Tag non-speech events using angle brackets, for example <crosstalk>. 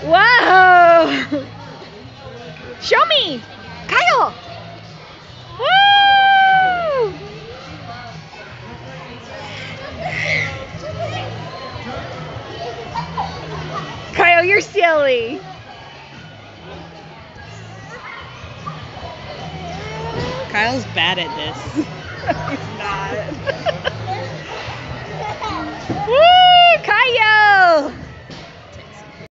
Whoa! Show me! Kyle! Woo! Kyle, you're silly. Kyle's bad at this. <laughs> He's not. <laughs> Woo!